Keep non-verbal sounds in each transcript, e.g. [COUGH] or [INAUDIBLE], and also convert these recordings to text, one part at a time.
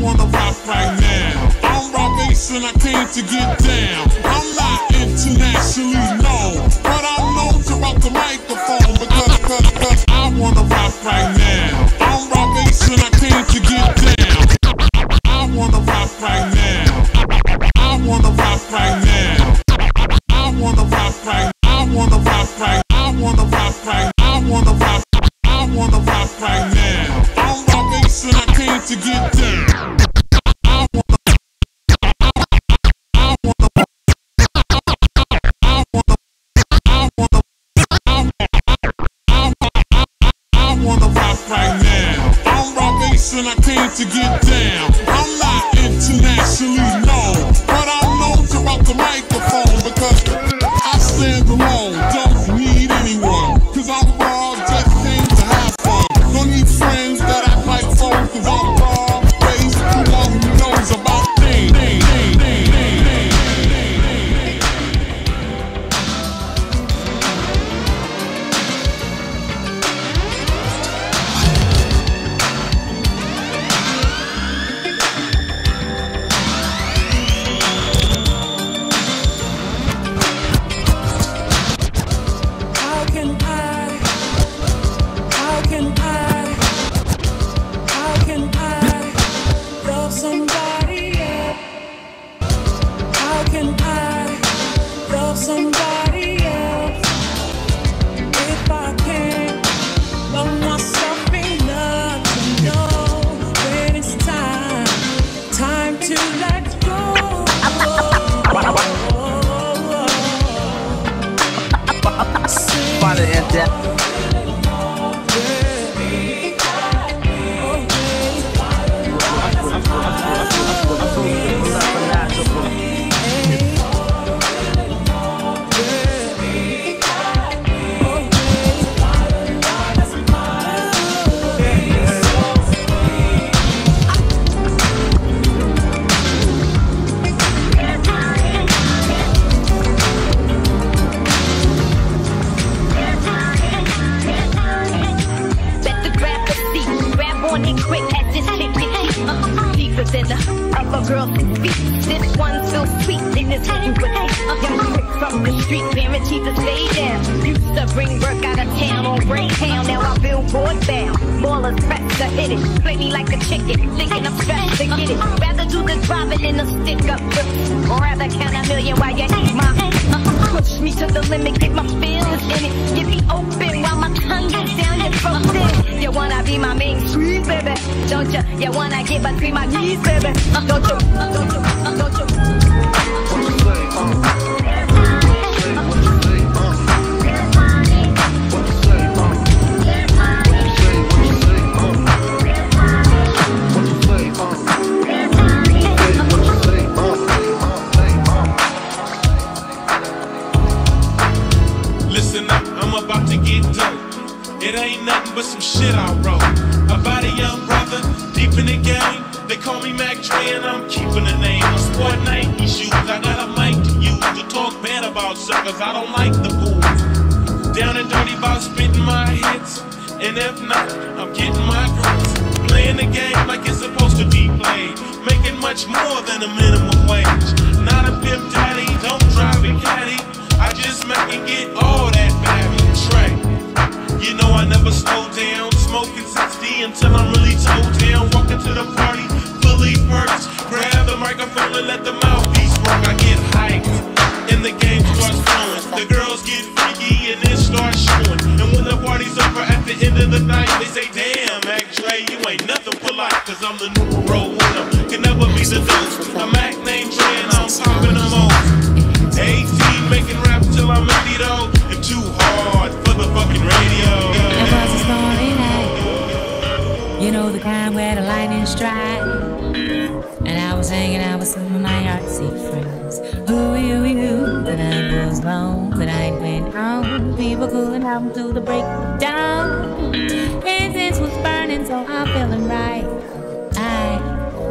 wanna rock right now. I'm Rock Ace and I came to get down. I'm not internationally known, but I'm known to rock the microphone because, cause, cause I wanna rock right now. I'm Rock Ace and I came to get down. To get down. Speak. This one's so sweet, in this hidden with uh, Young quick from the street, cheap to stay down. Used to bring work out of town on Greyhound, now I feel board bound. Ballers press to hit it, play me like a chicken, thinking I'm stressed to get it. Rather do the driving than the stick up or rather count a million while you eat my. Push me to the limit, get my feelings in it, get me open while my tongue gets down your throat. You wanna be my main squeeze, baby, don't you? You wanna get between my knees, baby, don't you? Don't you? Don't you? And if not, I'm getting my grits. Playing the game like it's supposed to be played. Making much more than a minimum wage. Not a pimp daddy, don't drive a caddy. I just make and get all that baby tray. You know I never slow down, smoking 60 until I'm really toe down. Walking to the party, fully perched. Grab the microphone and let the mouthpiece work. I get hyped, and the game starts flowing. The girls get the night, they say, Damn, you ain't nothing polite, cause I'm the numero uno. Can never be. I'm Mac named Dre and I'm popping them on. 18 making rap till I'm 50 though, and too hard for the fucking radio. Night. You know the kind where the lightning strike. And I was hanging out with some of my artsy friends. Who you, you, the night was long, the night went on. People cooling out to the breakdown. Incense was burning, so I'm feeling right. I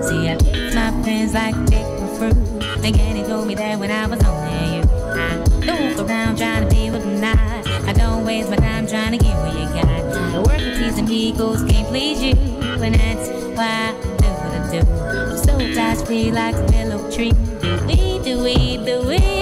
see I my friends like big fruit. Again, he told me that when I was only you. I look around trying to be with nice. I don't waste my time trying to get what you got. The work of teasing egos can't please you, and that's why do. So fast, we like a willow tree. Do we, do we, do way.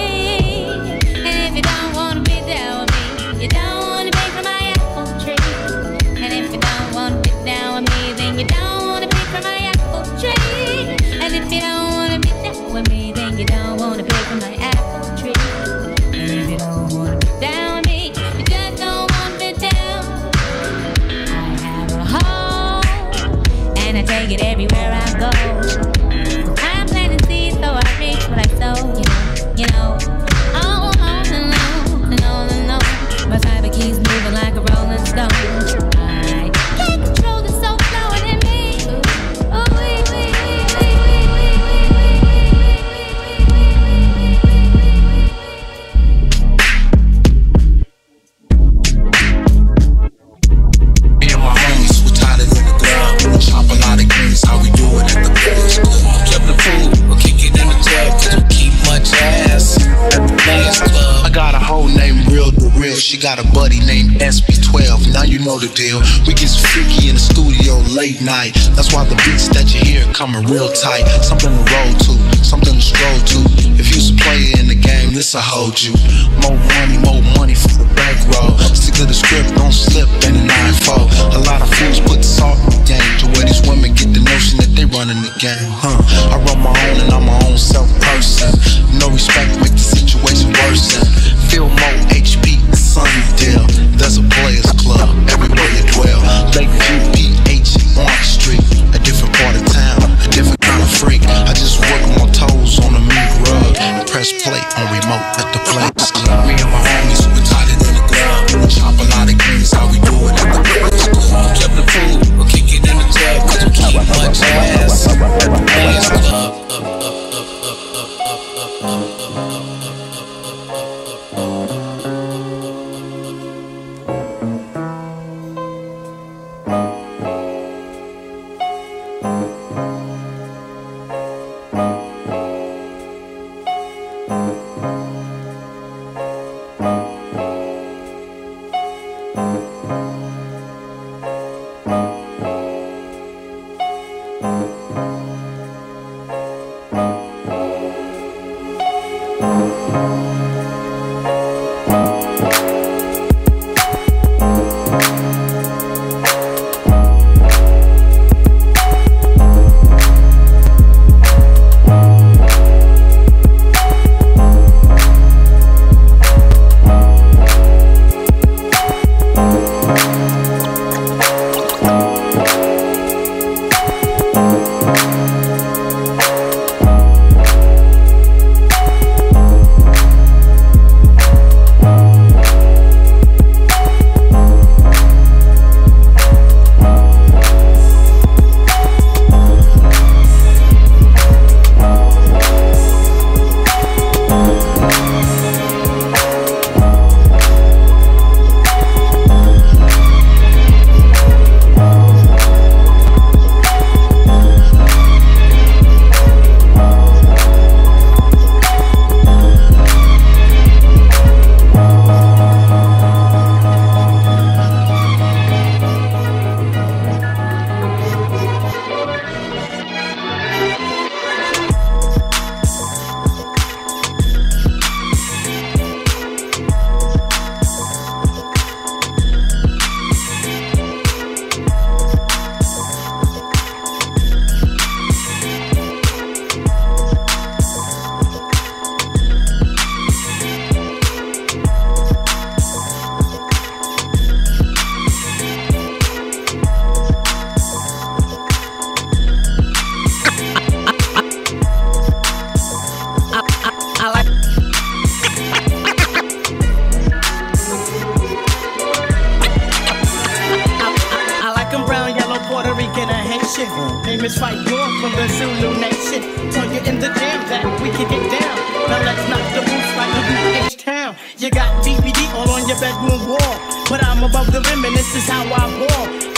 got a buddy named SB12, now you know the deal. We get freaky in the studio late night. That's why the beats that you hear coming real tight. Something to roll to, something to stroll to. If you's a player in the game, this'll hold you. More money, more money for the bankroll. Stick to the script, don't slip in the 9-4. A lot of fools put the salt in the game to where these women get the notion that they running the game, huh?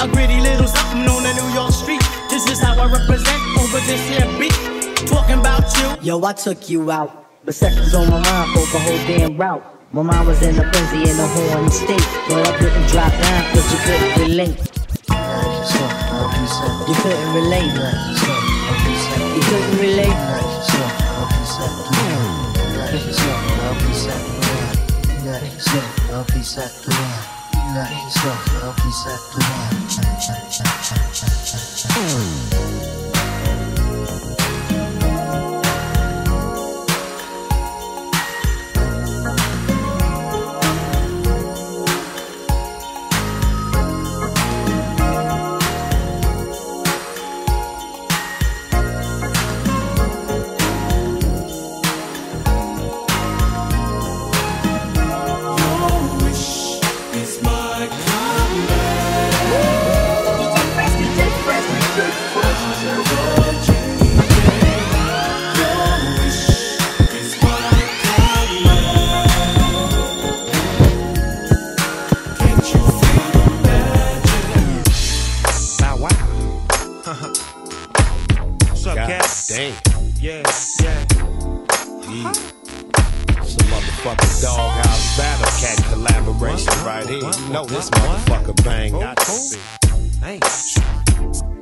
A gritty little something on the New York street. This is how I represent over this here beat. Talking about you. Yo, I took you out. But sex was on my mind for the whole damn route. My mind was in a frenzy in a horny state. But I couldn't drop down cause you couldn't relate. You couldn't relate. You couldn't relate. You couldn't relate. Your cat? damn. Yeah, yeah. Some motherfucking doghouse Battlecat collaboration right here. You know this motherfucker bang. Got to be.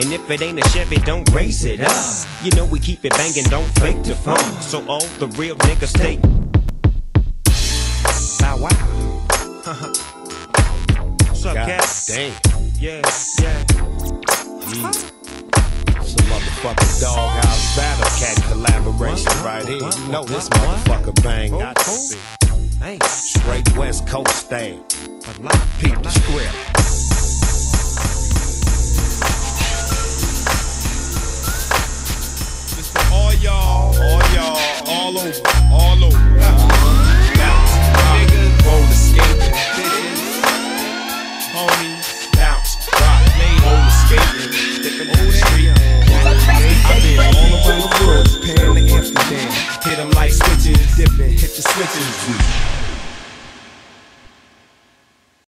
And if it ain't a Chevy, don't race it up. You know we keep it banging, don't fake the funk. So all the real niggas stay. Bow wow. [LAUGHS] What's up, God cat? damn. Yeah, yeah. Some motherfucking doghouse battle cat collaboration right here. You know this motherfucker bang. Got to. Straight West Coast style. Peep the script. All over. Bounce, rock, roller skating, homies, bounce, rock, roller the street. I've been all around the world, Japan to Amsterdam. Hit 'em like switches, dipping, hit the switches.